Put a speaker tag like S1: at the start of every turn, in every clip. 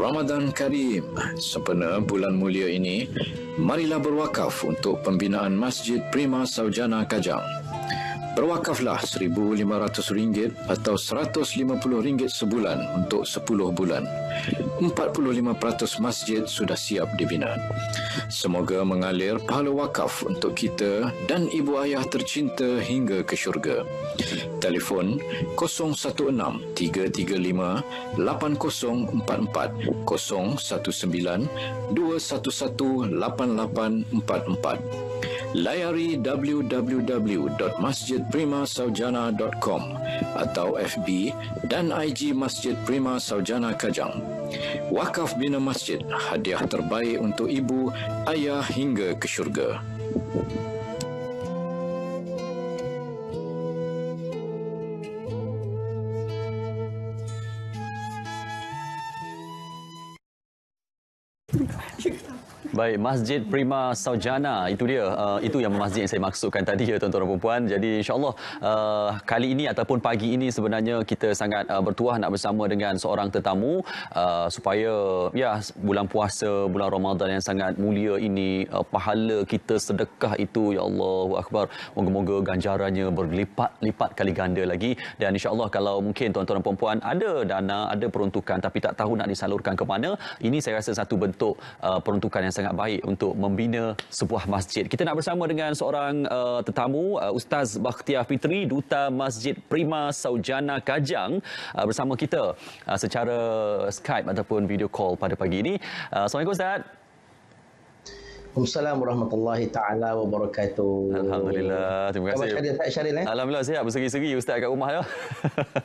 S1: Ramadan Karim. Sempena bulan mulia ini, marilah berwakaf untuk pembinaan Masjid Prima Saujana Kajang. Berwakaflah RM1,500 atau RM150 sebulan untuk 10 bulan. 45% masjid sudah siap dibina. Semoga mengalir pahala wakaf untuk kita dan ibu ayah tercinta hingga ke syurga. Telefon 016 335 8044 019 211 8844 layari www.masjidprimasaujana.com atau FB dan IG Masjid Prima Saujana Kajang. Wakaf Bina Masjid, hadiah terbaik untuk ibu, ayah hingga ke syurga.
S2: Baik, Masjid Prima Saujana itu dia. Uh, itu yang masjid yang saya maksudkan tadi ya tuan-tuan dan puan Jadi insya-Allah uh, kali ini ataupun pagi ini sebenarnya kita sangat uh, bertuah nak bersama dengan seorang tetamu uh, supaya ya bulan puasa, bulan Ramadan yang sangat mulia ini uh, pahala kita sedekah itu ya Allahu akbar. Moga-moga ganjarannya berlipat-lipat kali ganda lagi dan insya-Allah kalau mungkin tuan-tuan dan puan ada dana, ada peruntukan tapi tak tahu nak disalurkan ke mana, ini saya rasa satu bentuk uh, peruntukan yang sangat baik untuk membina sebuah masjid. Kita nak bersama dengan seorang uh, tetamu uh, Ustaz Bakhtiar Fitri Duta Masjid Prima Saujana Kajang uh, bersama kita uh, secara Skype ataupun video call pada pagi ini. Uh, Assalamualaikum Ustaz.
S3: Assalamualaikum warahmatullahi taala wabarakatuh.
S2: Alhamdulillah. Terima kasih.
S3: Khabar Syaril eh?
S2: Alhamdulillah sihat bersegi-segi ustaz kat rumah ya.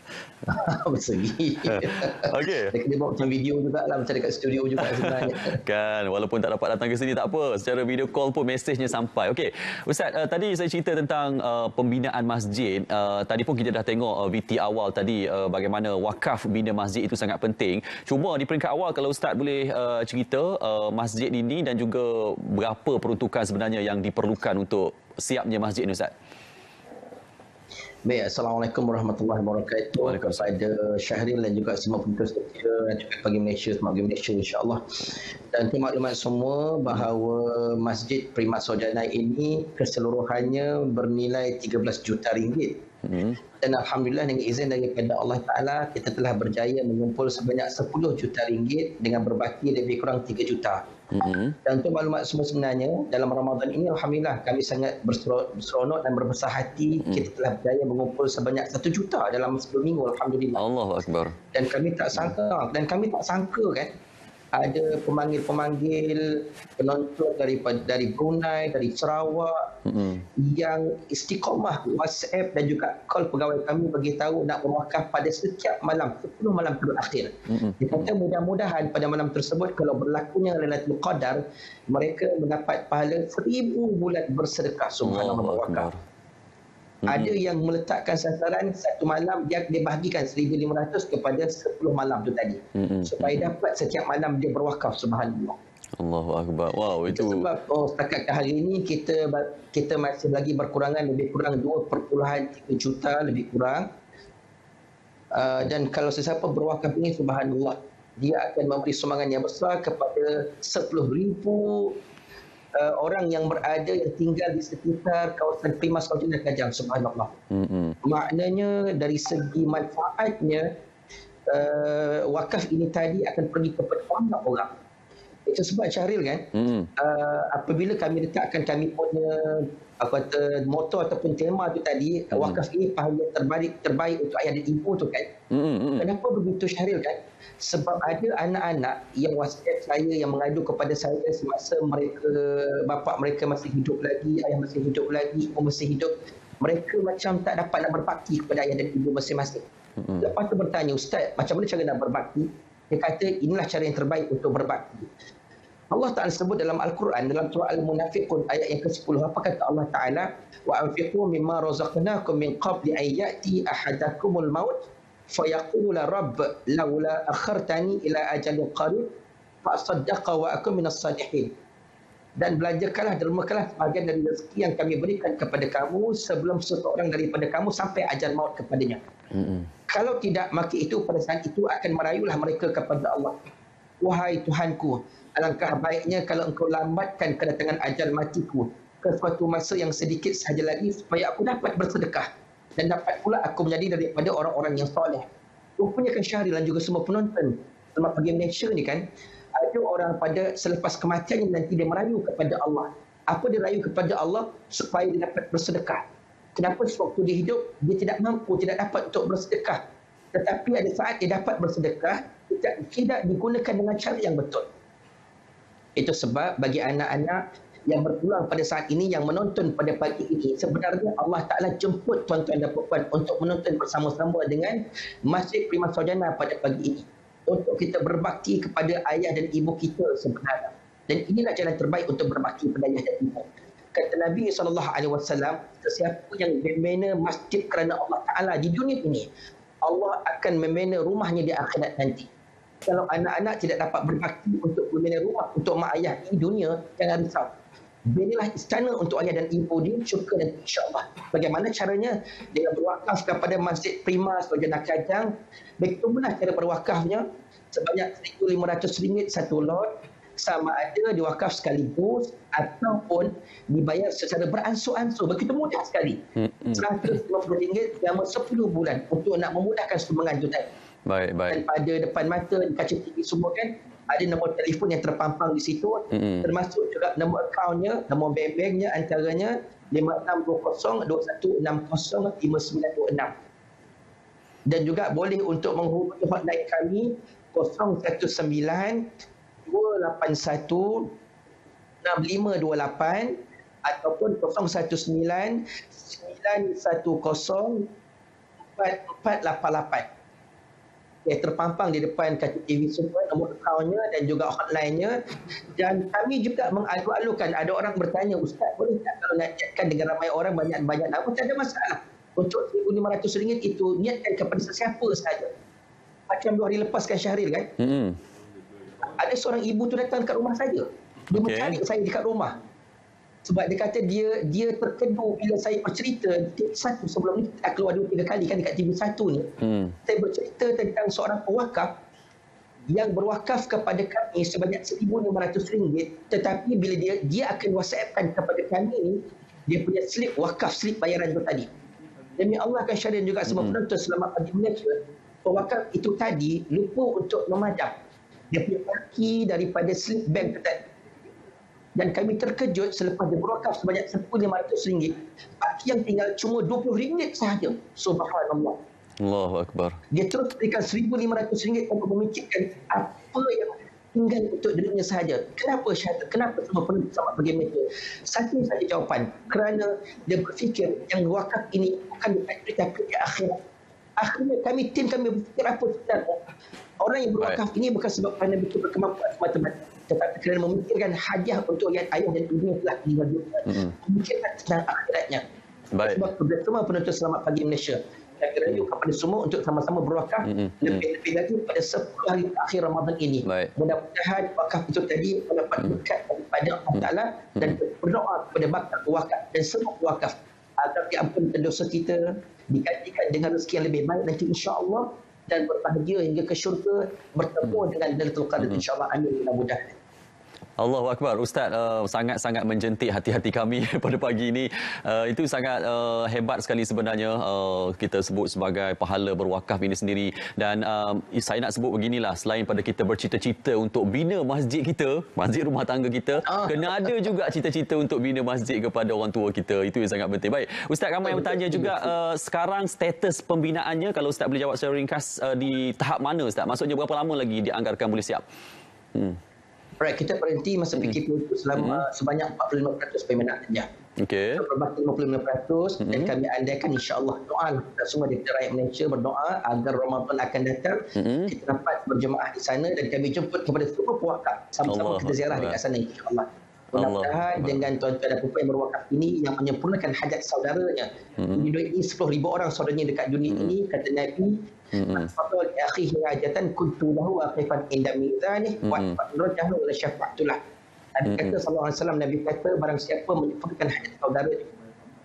S3: bersegi.
S2: Okey.
S3: Dia buat macam video juga lah macam dekat studio juga sebenarnya.
S2: kan walaupun tak dapat datang ke sini tak apa. Secara video call pun mesejnya sampai. Okey. Ustaz uh, tadi saya cerita tentang uh, pembinaan masjid. Uh, tadi pun kita dah tengok uh, VT awal tadi uh, bagaimana wakaf bina masjid itu sangat penting. Cuma di peringkat awal kalau ustaz boleh uh, cerita uh, masjid ini dan juga berapa peruntukan sebenarnya yang diperlukan untuk siapnya masjid ini Ustaz?
S3: Baik, Assalamualaikum warahmatullahi wabarakatuh kepada Syahril dan juga semua penonton setia dan juga Malaysia, semua bagi Malaysia insyaAllah. Dan untuk maklumat semua bahawa Masjid Prima Sojana ini keseluruhannya bernilai 13 juta ringgit. Hmm. Dan Alhamdulillah dengan izin daripada Allah Ta'ala kita telah berjaya mengumpul sebanyak 10 juta ringgit dengan berbaki lebih kurang 3 juta. Mm-hmm. Dan untuk maklumat semua sebenarnya dalam Ramadan ini Alhamdulillah kami sangat berseronok dan berbesar hati mm-hmm. kita telah berjaya mengumpul sebanyak satu juta dalam 10 minggu Alhamdulillah.
S2: Allah Akbar.
S3: Dan kami tak sangka dan kami tak sangka kan ada pemanggil-pemanggil penonton dari dari Brunei, dari Sarawak mm-hmm. yang istiqamah WhatsApp dan juga call pegawai kami bagi tahu nak berwakaf pada setiap malam 10 malam terakhir. Mm-hmm. Dia kata mudah-mudahan pada malam tersebut kalau berlakunya Lailatul Qadar mereka mendapat pahala seribu bulan bersedekah subhanallah berwakaf. Mm-hmm. Ada yang meletakkan sasaran satu malam dia dia bahagikan 1500 kepada 10 malam tu tadi. Mm-hmm. Supaya dapat setiap malam dia berwakaf subhanallah.
S2: Allahu akbar. Wow itu,
S3: itu sebab oh setakat hari ini kita kita masih lagi berkurangan lebih kurang 2.3 juta lebih kurang. Uh, dan kalau sesiapa berwakaf ini subhanallah dia akan memberi sumbangan yang besar kepada 10,000 uh, orang yang berada yang tinggal di sekitar kawasan Prima Saujana Kajang subhanallah. Mm-hmm. Maknanya dari segi manfaatnya uh, wakaf ini tadi akan pergi kepada banyak orang. Itu sebab Syahril kan mm. uh, apabila kami letakkan kami punya apa kata motor ataupun tema tu tadi mm. wakaf ini pahala terbaik terbaik untuk ayah dan ibu tu kan. Mm-hmm. Kenapa begitu Syahril kan? sebab ada anak-anak yang whatsapp saya yang mengadu kepada saya semasa mereka bapa mereka masih hidup lagi ayah masih hidup lagi ibu masih hidup mereka macam tak dapat nak berbakti kepada ayah dan ibu masing-masing hmm. lepas tu bertanya ustaz macam mana cara nak berbakti dia kata inilah cara yang terbaik untuk berbakti Allah Ta'ala sebut dalam Al-Quran dalam surah Al-Munafiqun ayat yang ke-10 apa kata Allah Ta'ala wa anfiqu mimma razaqnakum min qabli an ya'ti ahadakumul maut fayaqula rabb laula akhartani ila ajalin qarib fa saddaqa wa akun minas salihin dan belajarkanlah dermakanlah sebahagian dari rezeki yang kami berikan kepada kamu sebelum seseorang daripada kamu sampai ajal maut kepadanya. Mm-hmm. Kalau tidak, maka itu pada saat itu akan merayulah mereka kepada Allah. Wahai Tuhanku, alangkah baiknya kalau engkau lambatkan kedatangan ajal matiku ke suatu masa yang sedikit sahaja lagi supaya aku dapat bersedekah dan dapat pula aku menjadi daripada orang-orang yang soleh. Rupanya kan Syahril dan juga semua penonton selamat pagi Malaysia ni kan ada orang pada selepas kematiannya nanti dia merayu kepada Allah. Apa dia rayu kepada Allah supaya dia dapat bersedekah. Kenapa sewaktu dia hidup dia tidak mampu, tidak dapat untuk bersedekah. Tetapi ada saat dia dapat bersedekah tidak, tidak digunakan dengan cara yang betul. Itu sebab bagi anak-anak yang berpulang pada saat ini yang menonton pada pagi ini sebenarnya Allah Taala jemput tuan-tuan dan puan untuk menonton bersama-sama dengan Masjid Prima Sarjana pada pagi ini untuk kita berbakti kepada ayah dan ibu kita sebenarnya. Dan inilah jalan terbaik untuk berbakti kepada ayah dan ibu. Kata Nabi SAW, sesiapa yang membina masjid kerana Allah Ta'ala di dunia ini, Allah akan membina rumahnya di akhirat nanti. Kalau anak-anak tidak dapat berbakti untuk membina rumah untuk mak ayah di dunia, jangan risau. Binilah istana untuk ayah dan ibu dia, syukur dan insyaAllah. Bagaimana caranya? Dia berwakaf kepada Masjid Prima Sarjana Kajang. Begitulah cara berwakafnya. Sebanyak RM1,500 satu lot. Sama ada diwakaf sekaligus ataupun dibayar secara beransur-ansur. Begitu mudah sekali. RM150 selama 10 bulan untuk nak memudahkan sumbangan itu tadi.
S2: Baik, baik.
S3: Dan pada depan mata kaca TV semua kan ada nombor telefon yang terpampang di situ mm-hmm. termasuk juga nombor akaunnya nombor bank-banknya antaranya 5620-2160-5926 dan juga boleh untuk menghubungi hotline kami 019-281-6528 ataupun 019-910-4488 yang terpampang di depan kaca TV semua nombor akaunnya dan juga hotline-nya. Dan kami juga mengalu-alukan ada orang bertanya ustaz boleh tak kalau nak niatkan dengan ramai orang banyak-banyak nama? Tak ada masalah. Untuk RM1,500 itu niatkan kepada sesiapa sahaja. Macam dua hari lepas kan Syahril kan? Mm-hmm. ada seorang ibu tu datang dekat rumah saya dia okay. mencari saya dekat rumah sebab dia kata dia dia terkedu bila saya bercerita satu sebelum ni kita keluar dua tiga kali kan dekat TV1 ni. Hmm. saya bercerita tentang seorang pewakaf yang berwakaf kepada kami sebanyak RM1,500 tetapi bila dia dia akan whatsappkan kepada kami ni dia punya slip wakaf slip bayaran tu tadi. Demi Allah akan syariah juga semua hmm. penonton selamat pagi Malaysia pewakaf itu tadi lupa untuk memadam. Dia punya kaki daripada slip bank tu tadi dan kami terkejut selepas dia berwakaf sebanyak RM1,500 baki yang tinggal cuma RM20 sahaja. Subhanallah.
S2: Allahu Akbar.
S3: Dia terus berikan RM1,500 untuk memikirkan apa yang tinggal untuk dirinya sahaja. Kenapa syahadat kenapa semua penuh sama bagi mereka? Satu saja jawapan. Kerana dia berfikir yang wakaf ini bukan di tapi di akhirat. Akhirnya kami tim kami berfikir apa sebenarnya? Orang yang berwakaf ini bukan sebab kerana betul berkemampuan semata-mata tetapi kerana memikirkan hadiah untuk ayah, ayah dan ibu yang telah. Mm-hmm. Memikirkan tentang akhiratnya. Baik. Sebab kepada semua penonton selamat pagi Malaysia. Saya kira mm. kepada semua untuk sama-sama berwakaf mm-hmm. lebih-lebih lagi pada 10 hari akhir Ramadan ini. Baik. Mudah-mudahan wakaf itu tadi dapat mm. dekat kepada Allah mm. Ta'ala mm. dan berdoa kepada bakal wakaf dan semua wakaf agar diampunkan dosa kita, digantikan dengan rezeki yang lebih baik nanti insya-Allah dan berbahagia hingga ke syurga bertemu dengan Lailatul Qadar hmm. insya-Allah amin mudah-mudahan
S2: Allahu Akbar. Ustaz uh, sangat-sangat menjentik hati-hati kami pada pagi ini. Uh, itu sangat uh, hebat sekali sebenarnya uh, kita sebut sebagai pahala berwakaf ini sendiri. Dan uh, saya nak sebut beginilah selain pada kita bercita-cita untuk bina masjid kita masjid rumah tangga kita ah. kena ada juga cita-cita untuk bina masjid kepada orang tua kita. Itu yang sangat penting. Baik Ustaz ramai yang bertanya juga uh, sekarang status pembinaannya kalau Ustaz boleh jawab secara ringkas uh, di tahap mana Ustaz? Maksudnya berapa lama lagi dianggarkan boleh siap? Hmm.
S3: Alright, kita berhenti masa PKP hmm. itu selama hmm. sebanyak 45% peminat saja. Okey. So, berbakti 55% hmm. dan kami andaikan insya-Allah doa kita semua di rakyat Malaysia berdoa agar Ramadan akan datang hmm. kita dapat berjemaah di sana dan kami jemput kepada semua puaka sama-sama kita ziarah di sana insya-Allah. Mudah-mudahan dengan tuan-tuan dan puan yang berwakaf ini yang menyempurnakan hajat saudaranya. Hmm. Di ini 10,000 orang saudaranya dekat dunia hmm. ini kata Nabi Fadol li akhihi hajatan kuntu lahu aqifan inda mizani wa rajahu la syafa'tulah. Nabi kata sallallahu alaihi Nabi kata barang siapa menyempurnakan hajat saudara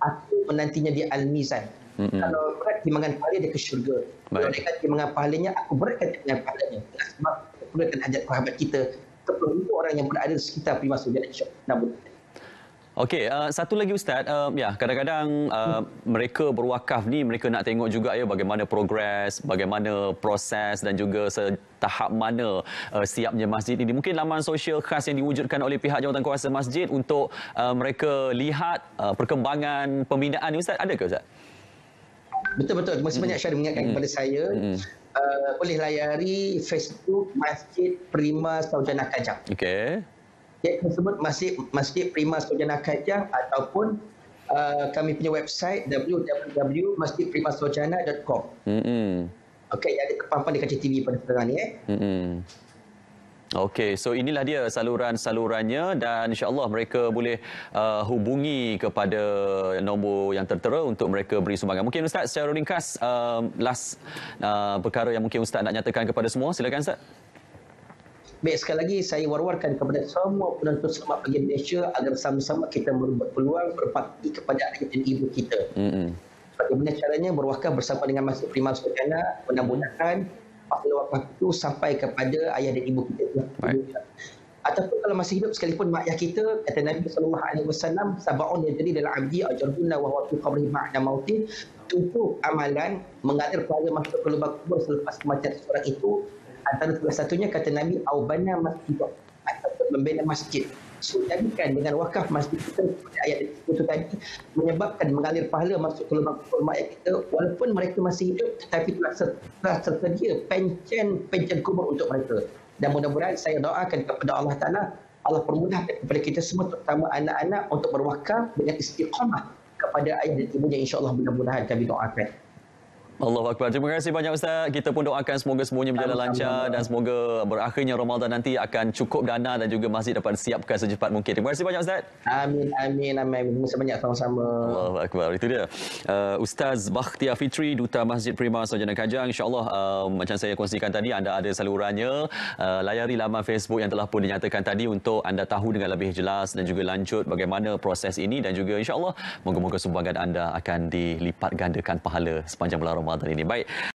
S3: aku menantinya di al-mizan. Mm-hmm. Kalau berat timbangan pahala dia ke syurga. Kalau dekat timbangan pahalanya, aku beratkan timbangan pahalanya. Sebab beratkan hajat kerabat kita. Itu orang yang berada di sekitar prima sujana insyaAllah.
S2: Okey, uh, satu lagi Ustaz, uh, ya kadang-kadang uh, mereka berwakaf ni mereka nak tengok juga ya bagaimana progres, bagaimana proses dan juga setahap mana uh, siapnya masjid ini. Mungkin laman sosial khas yang diwujudkan oleh pihak jawatan kuasa masjid untuk uh, mereka lihat uh, perkembangan pembinaan ni Ustaz, ada ke Ustaz?
S3: Betul betul. Masih hmm. banyak syarah mengingatkan hmm. kepada saya. Hmm. Uh, boleh layari Facebook Masjid Prima Saujana Kajang.
S2: Okey
S3: iaitu tersebut Masjid Masjid Prima Sojana Kajang ataupun uh, kami punya website www.masjidprimasojana.com. Hmm. Okey, ada terpampang di kaca TV pada sekarang ni eh. Hmm.
S2: Okey, so inilah dia saluran-salurannya dan insya-Allah mereka boleh uh, hubungi kepada nombor yang tertera untuk mereka beri sumbangan. Mungkin ustaz secara ringkas uh, last uh, perkara yang mungkin ustaz nak nyatakan kepada semua, silakan ustaz.
S3: Baik, sekali lagi saya war-warkan kepada semua penonton selamat pagi Malaysia agar sama-sama kita berpeluang berbakti kepada ayah dan ibu kita. Mm-hmm. Bagaimana caranya berwakaf bersama dengan Masjid Prima Sultana mudah-mudahan pahala wakaf itu sampai kepada ayah dan ibu kita. Right. Ataupun kalau masih hidup sekalipun mak ayah kita kata Nabi sallallahu alaihi wasallam sabaun yang jadi dalam abdi ajaruna wa huwa fi qabri ma'na mauti tutup amalan mengalir pahala masuk ke lubang kubur selepas kematian seorang itu antara salah satunya kata Nabi Aubana Masjid ataupun membina masjid jadikan dengan wakaf masjid kita ayat itu tadi menyebabkan mengalir pahala masuk ke lubang kubur ayat kita. Walaupun mereka masih hidup tetapi telah, telah tersedia pencen pencen kubur untuk mereka. Dan mudah-mudahan saya doakan kepada Allah Ta'ala Allah permudahkan kepada kita semua terutama anak-anak untuk berwakaf dengan istiqamah kepada ayah dan ibunya insyaAllah mudah-mudahan kami doakan
S2: Allah Akbar. Terima kasih banyak Ustaz. Kita pun doakan semoga semuanya berjalan lancar dan semoga berakhirnya Ramadan nanti akan cukup dana dan juga masjid dapat siapkan secepat mungkin. Terima kasih banyak Ustaz.
S3: Amin, amin, amin. Terima kasih banyak sama-sama.
S2: Allah Akbar. Itu dia. Uh, Ustaz Bakhtiar Fitri, Duta Masjid Prima Sarjana Kajang. InsyaAllah uh, macam saya kongsikan tadi, anda ada salurannya. Uh, layari laman Facebook yang telah pun dinyatakan tadi untuk anda tahu dengan lebih jelas dan juga lanjut bagaimana proses ini dan juga insyaAllah moga-moga sumbangan anda akan dilipat gandakan pahala sepanjang bulan Ramadan ini. Baik.